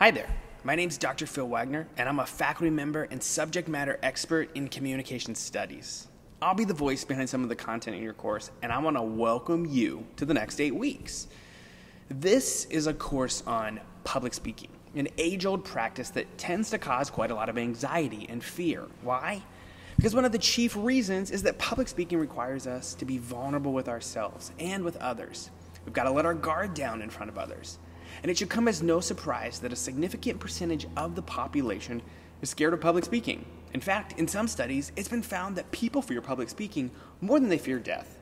Hi there. My name is Dr. Phil Wagner, and I'm a faculty member and subject matter expert in communication studies. I'll be the voice behind some of the content in your course, and I want to welcome you to the next eight weeks. This is a course on public speaking, an age old practice that tends to cause quite a lot of anxiety and fear. Why? Because one of the chief reasons is that public speaking requires us to be vulnerable with ourselves and with others. We've got to let our guard down in front of others. And it should come as no surprise that a significant percentage of the population is scared of public speaking. In fact, in some studies, it's been found that people fear public speaking more than they fear death.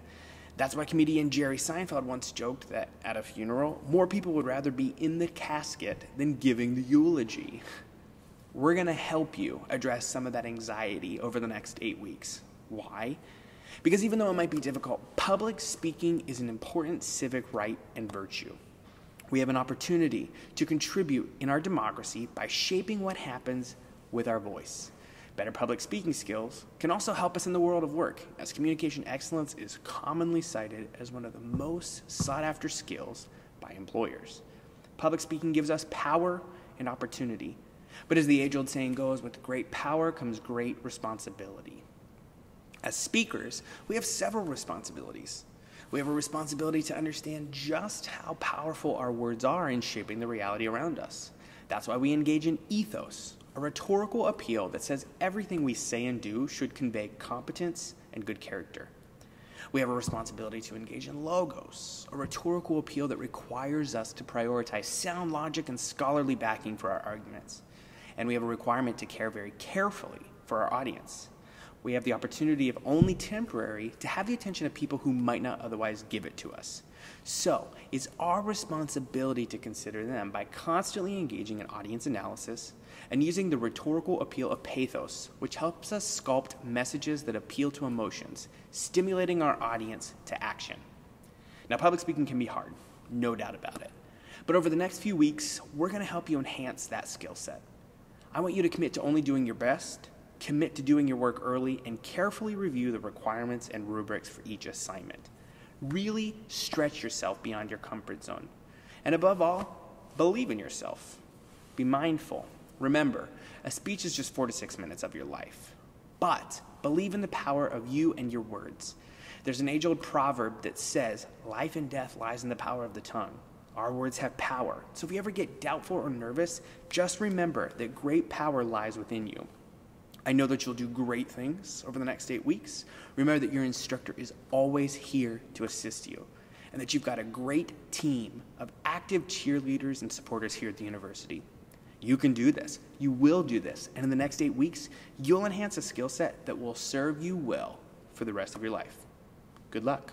That's why comedian Jerry Seinfeld once joked that at a funeral, more people would rather be in the casket than giving the eulogy. We're going to help you address some of that anxiety over the next eight weeks. Why? Because even though it might be difficult, public speaking is an important civic right and virtue. We have an opportunity to contribute in our democracy by shaping what happens with our voice. Better public speaking skills can also help us in the world of work, as communication excellence is commonly cited as one of the most sought after skills by employers. Public speaking gives us power and opportunity. But as the age old saying goes, with great power comes great responsibility. As speakers, we have several responsibilities. We have a responsibility to understand just how powerful our words are in shaping the reality around us. That's why we engage in ethos, a rhetorical appeal that says everything we say and do should convey competence and good character. We have a responsibility to engage in logos, a rhetorical appeal that requires us to prioritize sound logic and scholarly backing for our arguments. And we have a requirement to care very carefully for our audience we have the opportunity, of only temporary, to have the attention of people who might not otherwise give it to us. So, it's our responsibility to consider them by constantly engaging in audience analysis and using the rhetorical appeal of pathos, which helps us sculpt messages that appeal to emotions, stimulating our audience to action. Now, public speaking can be hard, no doubt about it. But over the next few weeks, we're going to help you enhance that skill set. I want you to commit to only doing your best commit to doing your work early, and carefully review the requirements and rubrics for each assignment. Really stretch yourself beyond your comfort zone. And above all, believe in yourself. Be mindful. Remember, a speech is just four to six minutes of your life. But believe in the power of you and your words. There's an age old proverb that says, Life and death lies in the power of the tongue. Our words have power. So if you ever get doubtful or nervous, just remember that great power lies within you. I know that you'll do great things over the next eight weeks. Remember that your instructor is always here to assist you and that you've got a great team of active cheerleaders and supporters here at the university. You can do this. You will do this. And in the next eight weeks, you'll enhance a skill set that will serve you well for the rest of your life. Good luck.